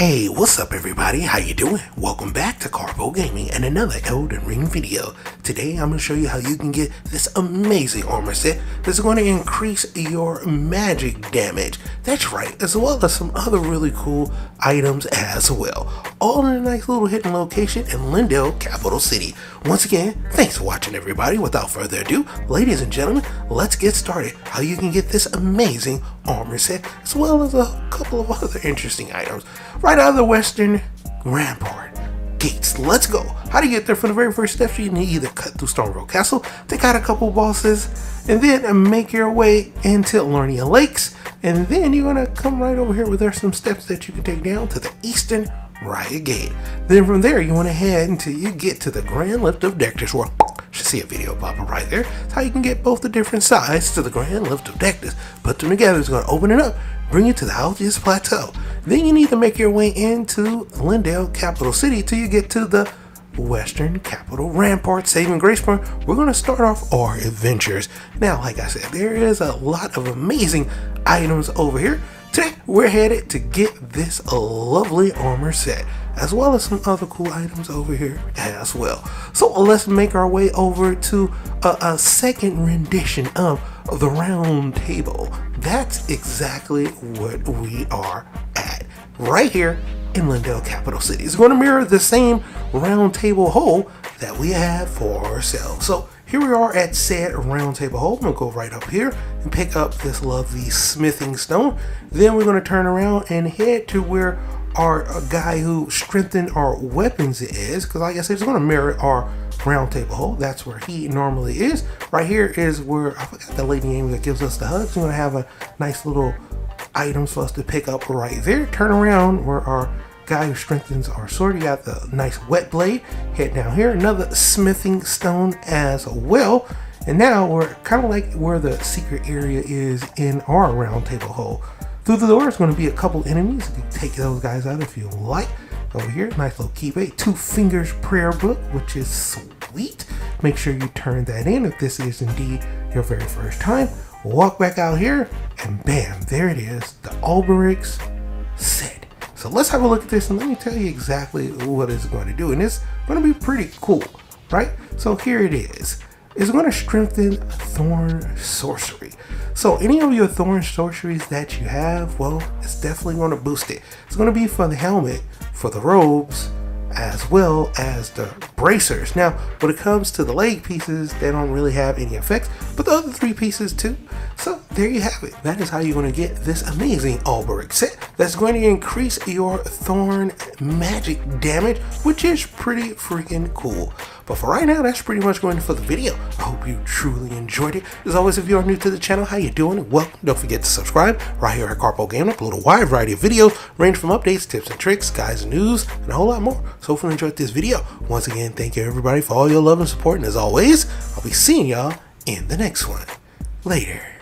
Hey, what's up everybody? How you doing? Welcome back to Karpo Gaming and another Elden Ring video. Today I'm going to show you how you can get this amazing armor set that's going to increase your magic damage. That's right, as well as some other really cool items as well. All in a nice little hidden location in Leyndell, capital city. Once again, thanks for watching everybody. Without further ado, ladies and gentlemen, let's get started. How you can get this amazing armor set as well as a couple of other interesting items right out of the western rampart gates. Let's go. How to get there? From the very first steps, you need either cut through Stormveil Castle, take out a couple bosses, and then make your way into Liurnia Lakes. And then you're gonna come right over here where there's some steps that you can take down to the eastern riot gate. Then from there, you want to head until you get to the Grand Lift of Dectus, where should see a video popping right there. It's how you can get both the different sides to the Grand Lift of Dectus. Put them together, it's going to open it up, bring you to the Altus Plateau. Then you need to make your way into Leyndell, capital city, till you get to the Western Capital Rampart Saving Grace Point. We're going to start off our adventures. Now, like I said, there is a lot of amazing items over here. Today, we're headed to get this lovely armor set, as well as some other cool items over here as well. So let's make our way over to a, a second rendition of the round table. That's exactly what we are at right here in Leyndell Capital City. It's going to mirror the same Roundtable Hold that we have for ourselves. So here we are at said Roundtable Hold. I'm gonna go right up here and pick up this lovely smithing stone. Then we're gonna turn around and head to where our guy who strengthened our weapons is, because like I said, it's gonna mirror our Roundtable Hold. That's where he normally is. Right here is where, I forgot the lady name that gives us the hugs. We're gonna have a nice little items for us to pick up right there. Turn around where our guy who strengthens our sword. You got the nice wet blade. Head down here, another smithing stone as well. And now we're kind of like where the secret area is in our Roundtable Hold. Through the door is going to be a couple enemies. You can take those guys out if you like. Over here, nice little keep Two fingers prayer book, which is sweet. Make sure you turn that in if this is indeed your very first time. Walk back out here, and bam, there it is, the Alberich's set. So let's have a look at this and let me tell you exactly what it's going to do. And it's going to be pretty cool, right? So here it is. It's going to strengthen Thorn Sorcery. So any of your Thorn Sorceries that you have, well, it's definitely going to boost it. It's going to be for the helmet, for the robes, as well as the bracers. Now, when it comes to the leg pieces, they don't really have any effects, but the other three pieces too. So there you have it. That is how you're going to get this amazing Alberich set that's going to increase your Thorn magic damage, which is pretty freaking cool. But for right now, that's pretty much going for the video. I hope you truly enjoyed it. As always, if you are new to the channel, how you doing? Welcome. Don't forget to subscribe. Right here at Karpo Game, upload a wide variety of videos, range from updates, tips and tricks, guys and news, and a whole lot more. So hopefully you enjoyed this video. Once again, thank you everybody for all your love and support. And as always, I'll be seeing y'all in the next one. Later.